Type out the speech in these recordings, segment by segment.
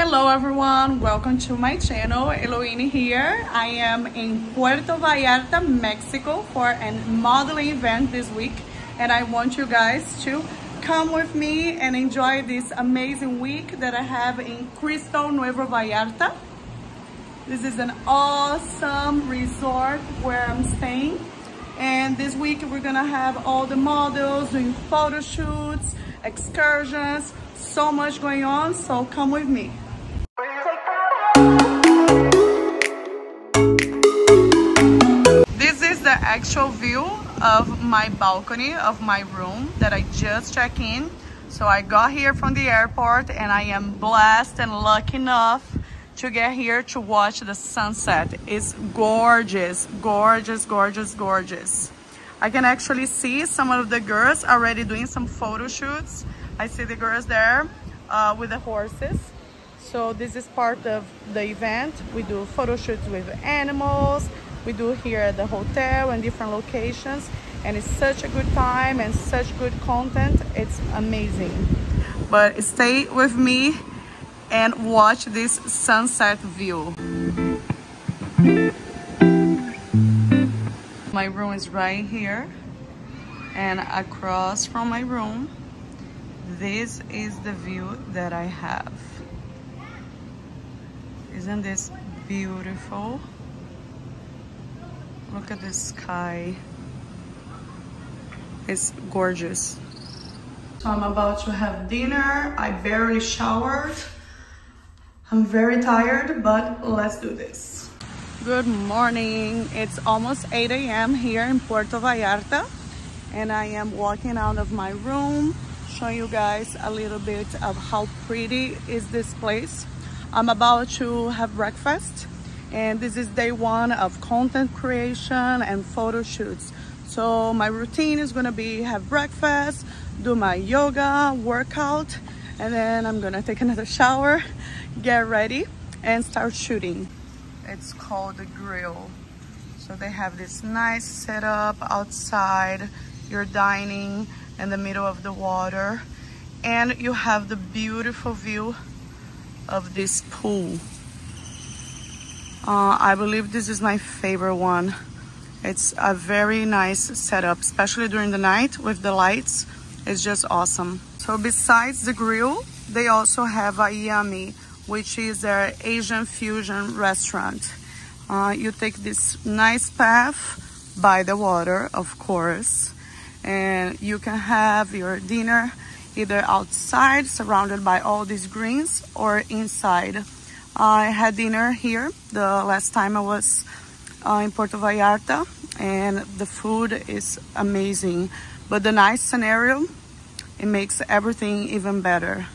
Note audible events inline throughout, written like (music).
Hello everyone, welcome to my channel, Heloíne here. I am in Puerto Vallarta, Mexico for a modeling event this week and I want you guys to come with me and enjoy this amazing week that I have in Krystal Nuevo Vallarta. This is an awesome resort where I'm staying and this week we're gonna have all the models doing photo shoots, excursions, so much going on, so come with me. This is the actual view of my balcony of my room that I just checked in. So I got here from the airport and I am blessed and lucky enough to get here to watch the sunset. It's gorgeous, gorgeous, gorgeous, gorgeous. I can actually see some of the girls already doing some photo shoots. I see the girls there uh, with the horses. So this is part of the event. We do photo shoots with animals. We do here at the hotel and different locations. And it's such a good time and such good content. It's amazing. But stay with me and watch this sunset view. My room is right here and across from my room this is the view that I have. Isn't this beautiful? Look at the sky. It's gorgeous. So I'm about to have dinner. I barely showered. I'm very tired, but let's do this. Good morning. It's almost 8 a.m. here in Puerto Vallarta. And I am walking out of my room showing you guys a little bit of how pretty is this place. I'm about to have breakfast and this is day one of content creation and photo shoots. So my routine is gonna be have breakfast, do my yoga, workout, and then I'm gonna take another shower, get ready, and start shooting. It's called the grill. So they have this nice setup outside, you're dining, in the middle of the water and you have the beautiful view of this pool. Uh, I believe this is my favorite one. It's a very nice setup especially during the night with the lights. It's just awesome. So besides the grill they also have Ayami which is their Asian fusion restaurant. Uh, you take this nice path by the water of course and you can have your dinner either outside surrounded by all these greens or inside. I had dinner here the last time I was uh, in Puerto Vallarta and the food is amazing. But the nice scenario it makes everything even better.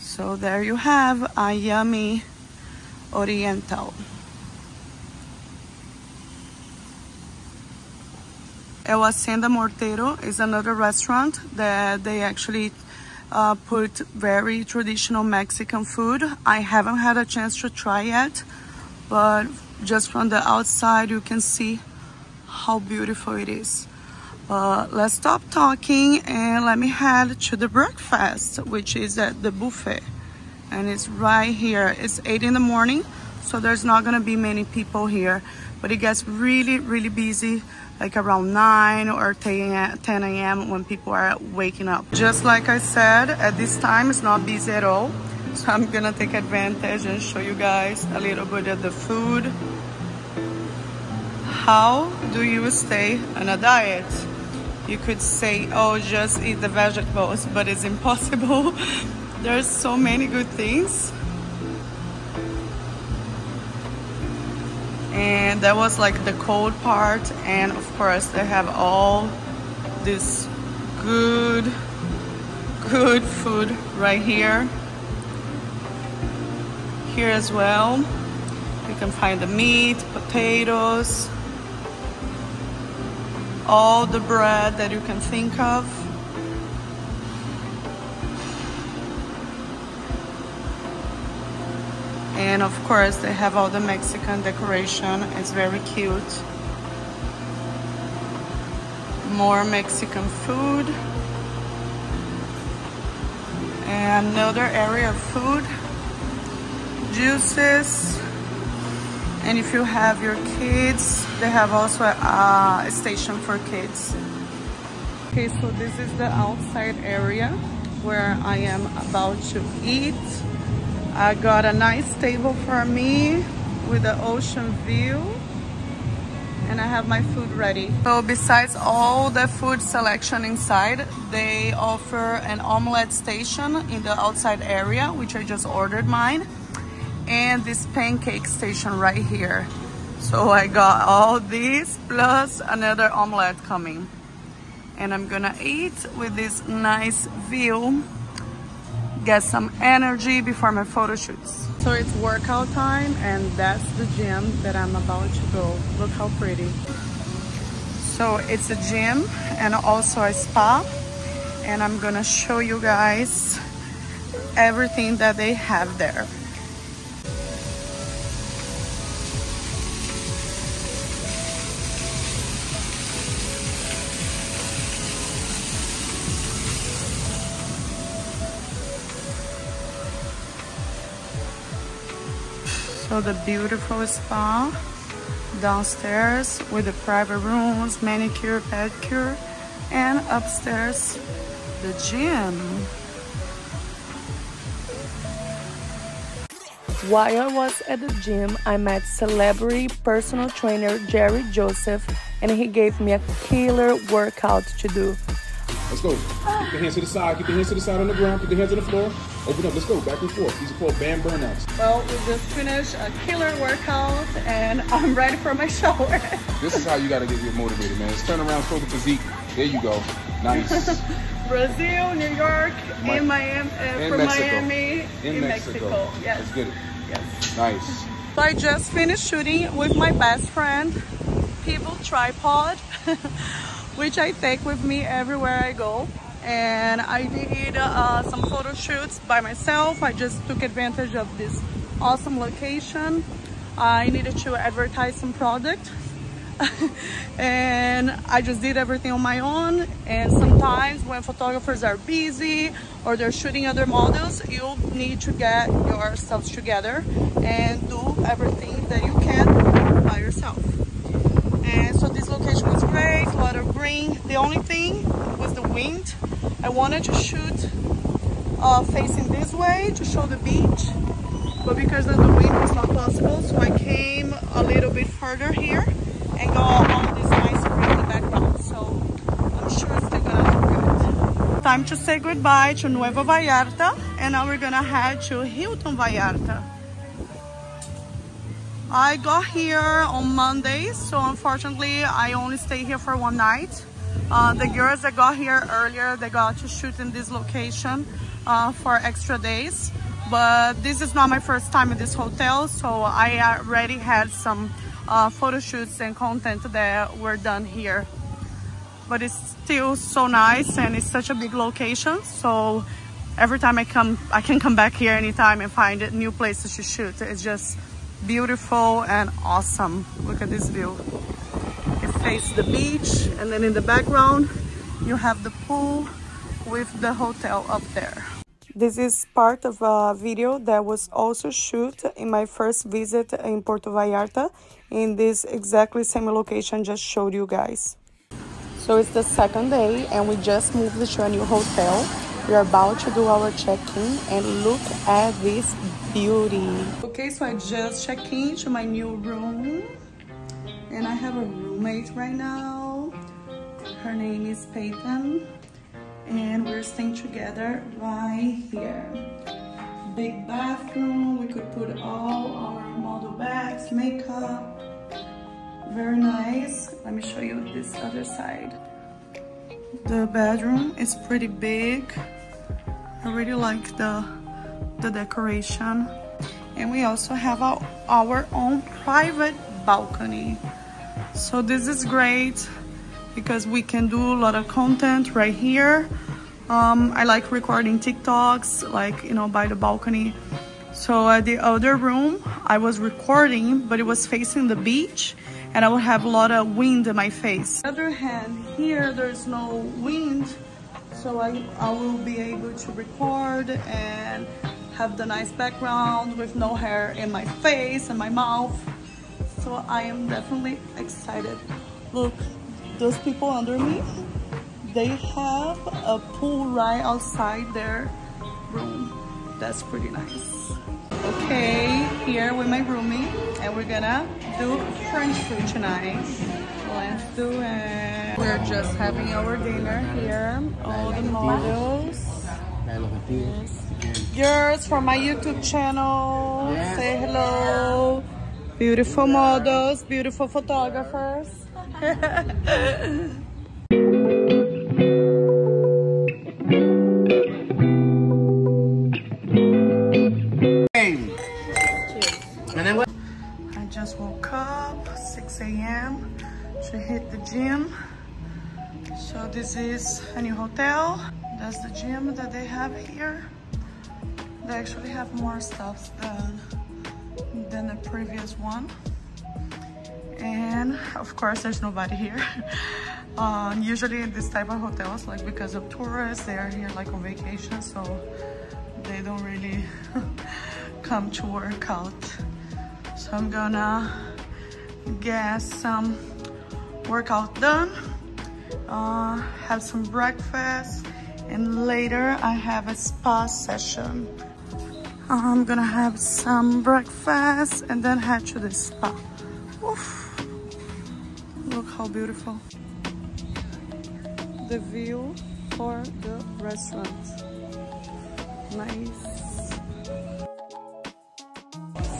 So there you have Ayami oriental El Hacienda Mortero is another restaurant that they actually uh, put very traditional Mexican food. I haven't had a chance to try yet, but just from the outside you can see how beautiful it is. Uh, let's stop talking and let me head to the breakfast, which is at the buffet. And it's right here. It's 8 in the morning, so there's not gonna be many people here, but it gets really, really busy like around 9 or 10 a.m. when people are waking up. Just like I said, at this time it's not busy at all. So I'm gonna take advantage and show you guys a little bit of the food. How do you stay on a diet? You could say, oh, just eat the vegetables, but it's impossible. (laughs) There's so many good things and that was like the cold part. And of course they have all this good good food right here. Here as well. You can find the meat potatoes all the bread that you can think of and of course they have all the Mexican decoration it's very cute more Mexican food and another area of food juices. And if you have your kids, they have also a, a station for kids. Okay, so this is the outside area where I am about to eat. I got a nice table for me with the ocean view and I have my food ready. So besides all the food selection inside, they offer an omelette station in the outside area, which I just ordered mine, and this pancake station right here. So I got all these plus another omelette coming. And I'm gonna eat with this nice view, get some energy before my photo shoots. So it's workout time and that's the gym that I'm about to go. Look how pretty. So it's a gym and also a spa and I'm gonna show you guys everything that they have there. So the beautiful spa downstairs with the private rooms, manicure, pedicure, and upstairs the gym. While I was at the gym, I met celebrity personal trainer Jerry Joseph and he gave me a killer workout to do. Let's go. Keep your hands to the side. Keep your hands to the side on the ground. Keep your hands on the floor. Open up. Let's go. Back and forth. These are called band burnouts. Well, we just finished a killer workout and (laughs) I'm ready for my shower. this is how you got to get motivated, man. It's turn around, stroke the physique. There you go. Nice. (laughs) Brazil, New York, My, in Miami, uh, in from Mexico. Miami, in, in Mexico. Mexico. Yes. Let's get it. Yes. Nice. So I just finished shooting with my best friend, People Tripod, (laughs) which I take with me everywhere I go and I did uh, some photo shoots by myself. I just took advantage of this awesome location. I needed to advertise some product (laughs) and I just did everything on my own and sometimes when photographers are busy or they're shooting other models you need to get your stuff together and do everything that you can by yourself and so this location was great a lot of the only thing was the wind I wanted to shoot uh, facing this way to show the beach, but because of the wind was not possible, so I came a little bit further here and go along this nice green background. So I'm sure it's still gonna look good. Time to say goodbye to Nueva Vallarta, and now we're gonna head to Hilton Vallarta. I got here on Monday, so unfortunately I only stay here for one night. Uh, the girls that got here earlier, they got to shoot in this location uh, for extra days. But this is not my first time in this hotel, so I already had some uh, photo shoots and content that were done here. But it's still so nice and it's such a big location. So every time I come, I can come back here anytime and find new places to shoot. It's just beautiful and awesome. Look at this view It faces the beach and then in the background you have the pool with the hotel up there. This is part of a video that was also shoot in my first visit in Puerto Vallarta in this exactly same location just showed you guys. So it's the second day and we just moved to a new hotel. We are about to do our check-in and look at this beauty. Okay, so I just checked in to my new room and I have a roommate right now. Her name is Peyton and we're staying together right here. Big bathroom, we could put all our model bags, makeup. Very nice. Let me show you this other side. The bedroom is pretty big. I really like the, the decoration. And we also have our, our own private balcony. So this is great because we can do a lot of content right here. Um, I like recording TikToks, like, you know, by the balcony. So at the other room, I was recording, but it was facing the beach and I would have a lot of wind in my face. On the other hand, here there's no wind, so I, I will be able to record and have the nice background with no hair in my face and my mouth. So I am definitely excited. Look, those people under me, they have a pool right outside their room. That's pretty nice. Okay, here with my roomie, and we're gonna do French food tonight. Let's do it. We're just having our dinner here. All the models. Girls from my YouTube channel, say hello. Beautiful models, beautiful photographers. (laughs) I just woke up, 6 a.m. to hit the gym. So this is a new hotel. That's the gym that they have here. They actually have more stuff than, than the previous one. And of course, there's nobody here. (laughs) um, usually in this type of hotels, like because of tourists, they are here like on vacation, so they don't really (laughs) come to work out. So I'm gonna get some workout done, uh, have some breakfast, and later I have a spa session. I'm gonna have some breakfast and then head to the spa. Oof. Look how beautiful. The view for the restaurant. Nice.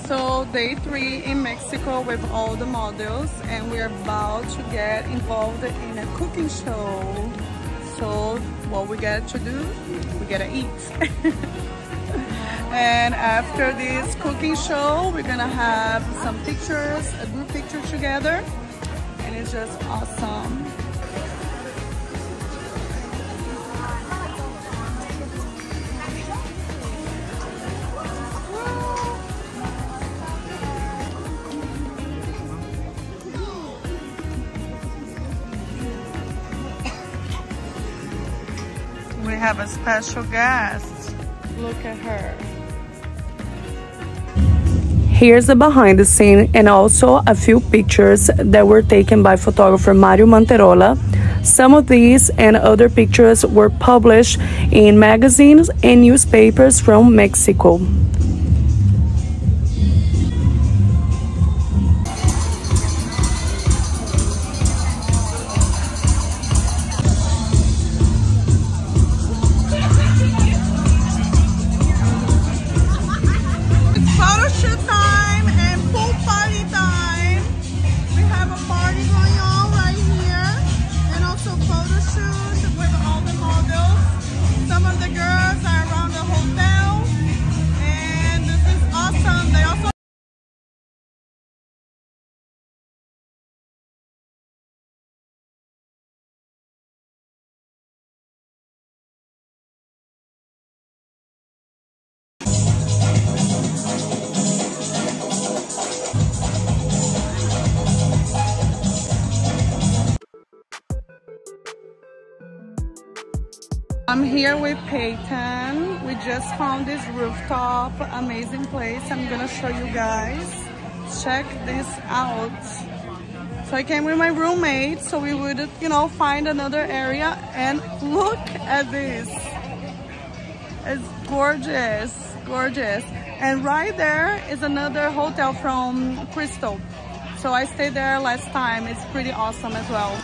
So day three in Mexico with all the models and we're about to get involved in a cooking show. So what we get to do, we gotta eat. (laughs) and after this cooking show, we're gonna have some pictures, a group picture together and it's just awesome. Have a special guest. Look at her. Here's the behind the scene and also a few pictures that were taken by photographer Mario Manterola. Some of these and other pictures were published in magazines and newspapers from Mexico. I'm here with Peyton. We just found this rooftop, amazing place. I'm gonna show you guys. Check this out. So I came with my roommate so we would, you know, find another area and look at this. It's gorgeous, gorgeous. And right there is another hotel from Krystal. So I stayed there last time. It's pretty awesome as well.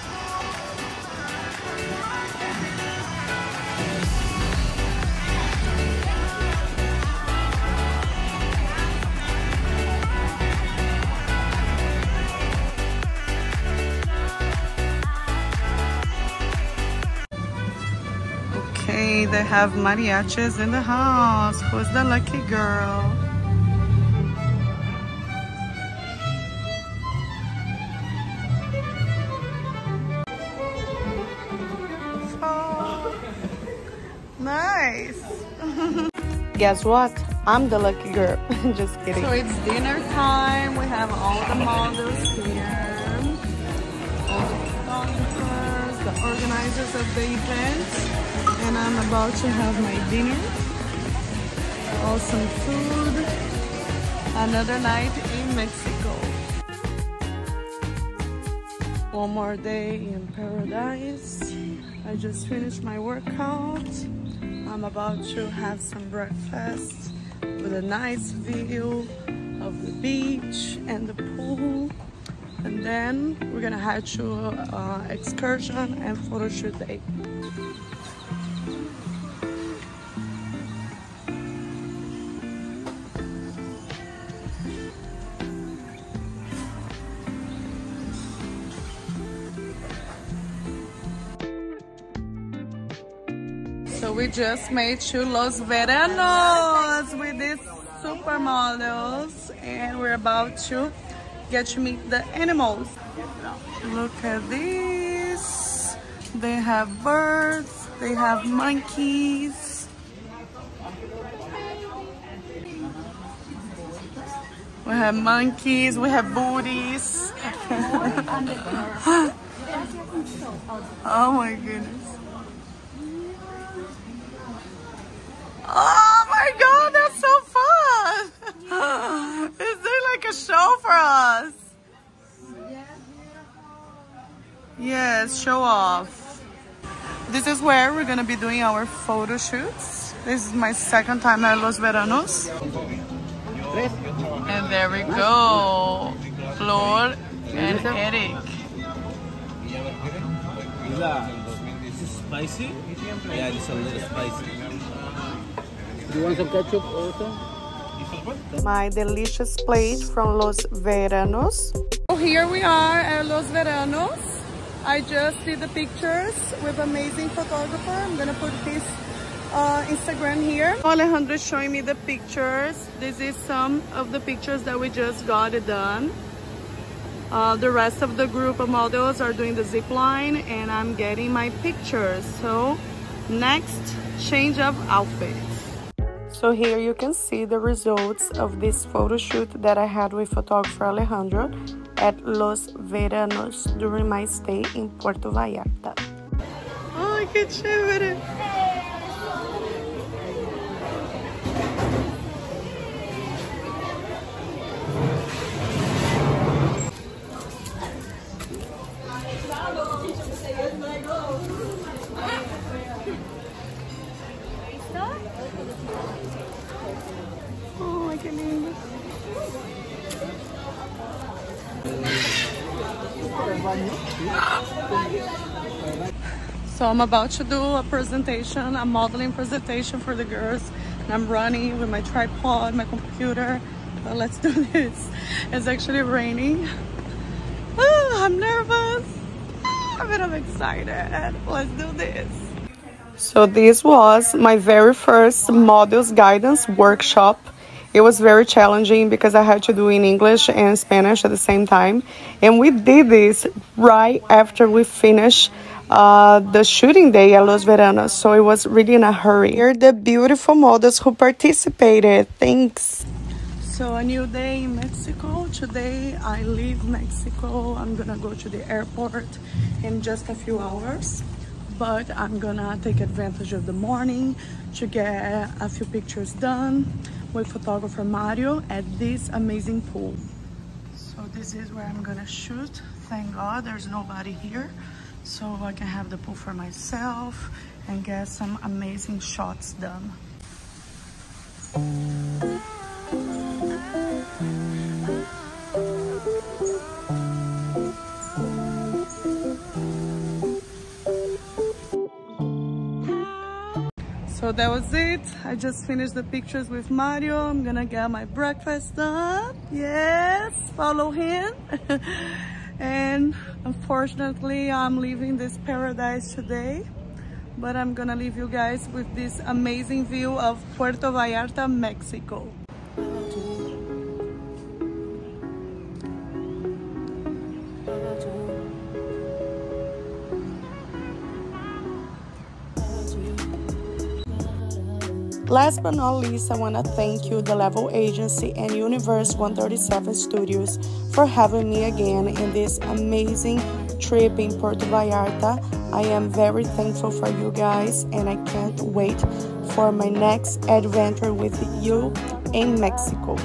They have mariachis in the house. Who's the lucky girl? Oh, nice. (laughs) Guess what? I'm the lucky girl. (laughs) Just kidding. So it's dinner time. We have all the models here. All the photographers, the organizers of the event. And I'm about to have my dinner. Awesome food. Another night in Mexico. One more day in paradise. I just finished my workout. I'm about to have some breakfast with a nice view of the beach and the pool. And then we're gonna head to uh, excursion and photo shoot day. Just made to Los Veranos with these supermodels and we're about to get to meet the animals. Look at this. They have birds, they have monkeys. We have monkeys, we have booties. (laughs) oh my goodness. Oh my god, that's so fun! (sighs) Is there like a show for us? Yes, show off. This is where we're gonna be doing our photo shoots. This is my second time at Los Veranos. And there we go. Flor and Eric. This is spicy? Yeah, it's a little spicy. You want some ketchup also? My delicious plate from Los Veranos. So here we are at Los Veranos. I just did the pictures with amazing photographer. I'm gonna put this uh, Instagram here. Alejandro is showing me the pictures. This is some of the pictures that we just got it done. Uh, the rest of the group of models are doing the zip line and I'm getting my pictures. So next, change of outfits. So here you can see the results of this photo shoot that I had with photographer Alejandro at Los Veranos during my stay in Puerto Vallarta. ¡Ay, qué chévere! So I'm about to do a presentation, a modeling presentation for the girls. And I'm running with my tripod, my computer. But let's do (laughs) this. It's actually raining. Oh, I'm nervous. Ah, but I'm excited. Let's do this. So this was my very first models guidance workshop. It was very challenging because I had to do in English and Spanish at the same time. And we did this right after we finished uh, the shooting day at Los Veranos. So it was really in a hurry. Here are the beautiful models who participated. Thanks. So a new day in Mexico. Today I leave Mexico. I'm gonna go to the airport in just a few hours but I'm gonna take advantage of the morning to get a few pictures done with photographer Mario at this amazing pool. So this is where I'm gonna shoot. Thank God there's nobody here so I can have the pool for myself and get some amazing shots done. So that was it. I just finished the pictures with Mario. I'm gonna get my breakfast done. Yes, follow him. (laughs) and unfortunately, I'm leaving this paradise today. But I'm gonna leave you guys with this amazing view of Puerto Vallarta, Mexico. Last but not least, I want to thank you, The Level Agency and Universe 137 Studios, for having me again in this amazing trip in Puerto Vallarta. I am very thankful for you guys, and I can't wait for my next adventure with you in Mexico.